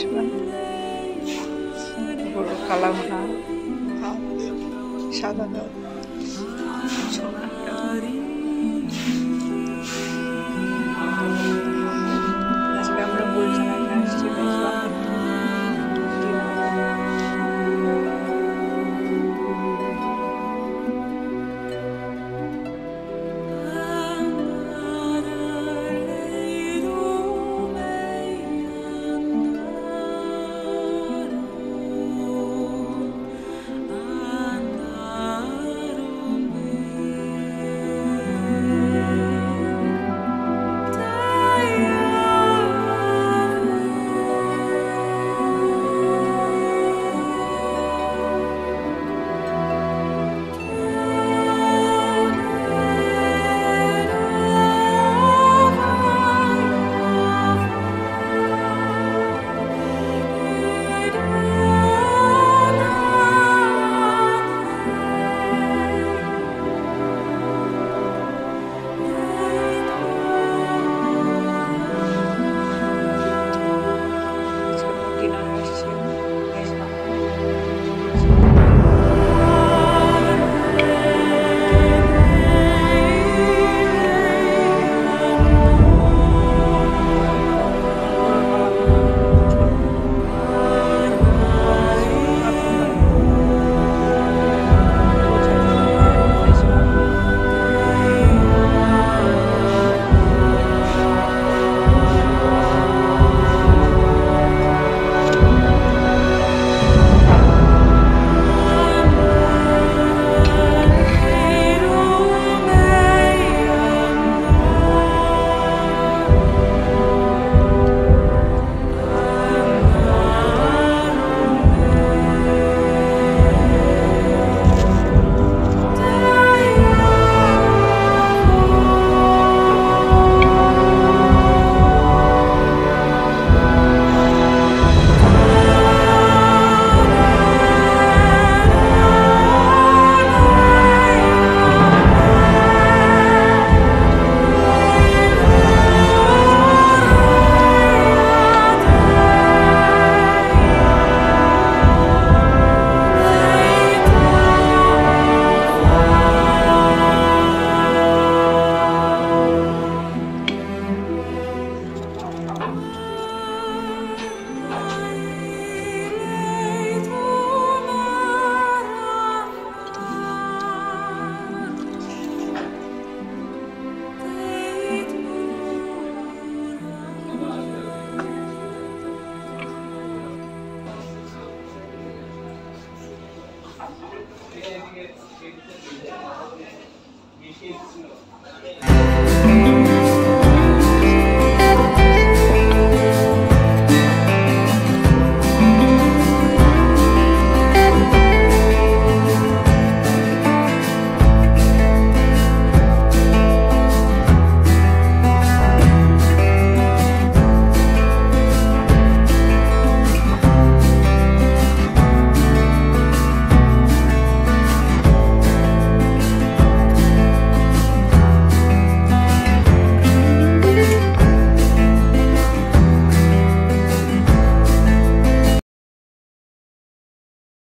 আসবেন গরুর কালা ভুনা সাদা ভাত